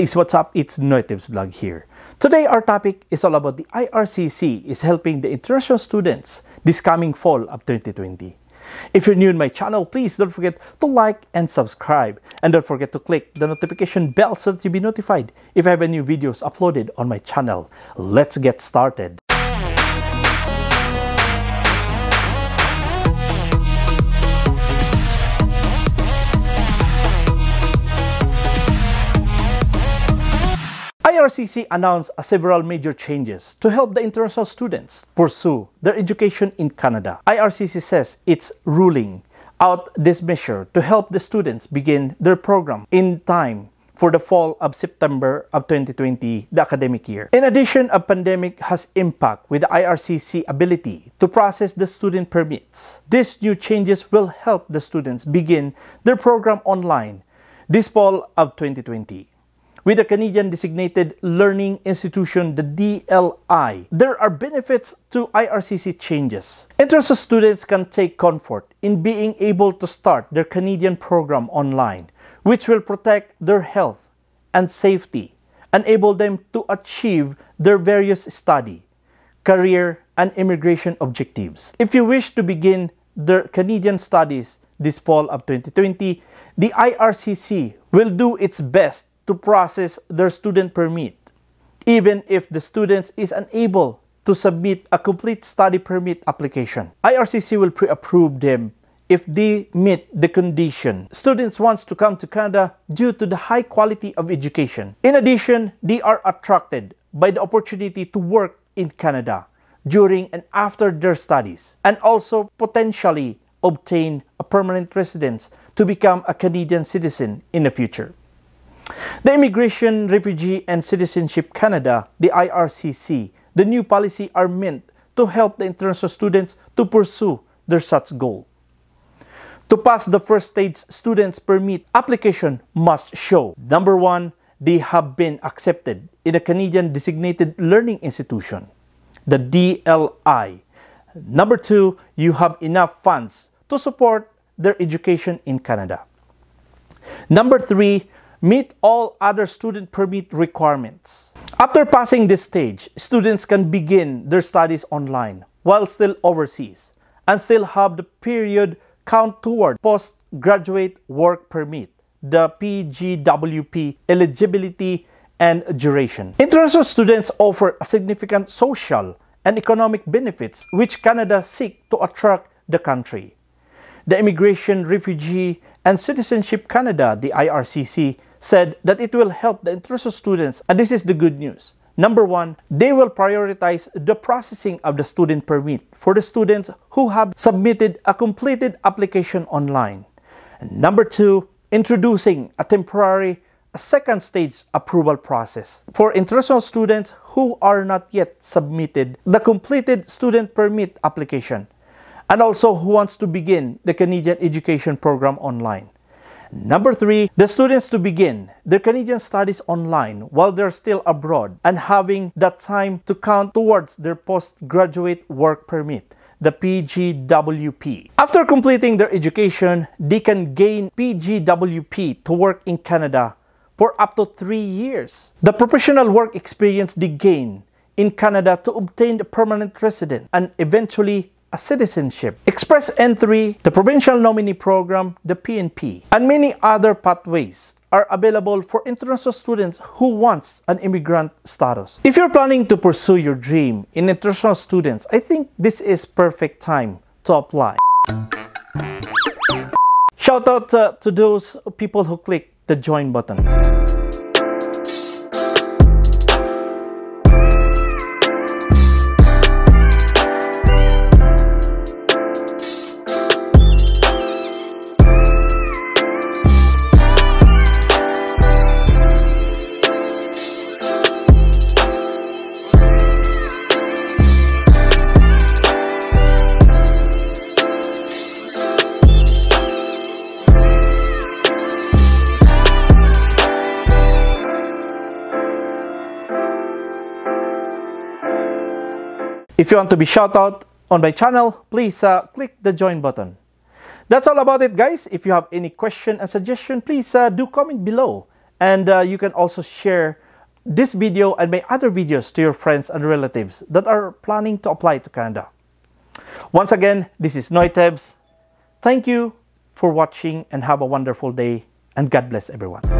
Guys, what's up? It's NoyTebs Vlog here. Today our topic is all about the IRCC is helping the international students this coming fall of 2020. If you're new in my channel, please don't forget to like and subscribe. And don't forget to click the notification bell so that you'll be notified if I have new videos uploaded on my channel. Let's get started. IRCC announced several major changes to help the international students pursue their education in Canada. IRCC says it's ruling out this measure to help the students begin their program in time for the fall of September of 2020, the academic year. In addition, a pandemic has impact with the IRCC ability to process the student permits. These new changes will help the students begin their program online this fall of 2020 with the Canadian Designated Learning Institution, the DLI. There are benefits to IRCC changes. Interested students can take comfort in being able to start their Canadian program online, which will protect their health and safety, enable them to achieve their various study, career, and immigration objectives. If you wish to begin their Canadian studies this fall of 2020, the IRCC will do its best to process their student permit, even if the student is unable to submit a complete study permit application. IRCC will pre-approve them if they meet the condition. Students wants to come to Canada due to the high quality of education. In addition, they are attracted by the opportunity to work in Canada during and after their studies and also potentially obtain a permanent residence to become a Canadian citizen in the future. The Immigration, Refugee and Citizenship Canada, the IRCC, the new policy are meant to help the international students to pursue their such goal. To pass the first stage students permit application must show number one, they have been accepted in a Canadian designated learning institution, the DLI. Number two, you have enough funds to support their education in Canada. Number three, meet all other student permit requirements. After passing this stage, students can begin their studies online while still overseas and still have the period count toward postgraduate work permit, the PGWP eligibility and duration. International students offer significant social and economic benefits which Canada seek to attract the country. The Immigration, Refugee and Citizenship Canada, the IRCC, said that it will help the international students, and this is the good news. Number one, they will prioritize the processing of the student permit for the students who have submitted a completed application online. And number two, introducing a temporary a second stage approval process for international students who are not yet submitted the completed student permit application and also who wants to begin the Canadian education program online. Number three, the students to begin their Canadian studies online while they're still abroad and having that time to count towards their postgraduate work permit the PGWP. After completing their education, they can gain PGWP to work in Canada for up to three years. The professional work experience they gain in Canada to obtain the permanent resident and eventually a citizenship, express entry, the provincial nominee program, the PNP, and many other pathways are available for international students who wants an immigrant status. If you're planning to pursue your dream in international students, I think this is perfect time to apply. Shout out uh, to those people who click the join button. If you want to be shout out on my channel, please uh, click the join button. That's all about it guys. If you have any question and suggestion, please uh, do comment below. And uh, you can also share this video and my other videos to your friends and relatives that are planning to apply to Canada. Once again, this is NoyTebs. Thank you for watching and have a wonderful day and God bless everyone.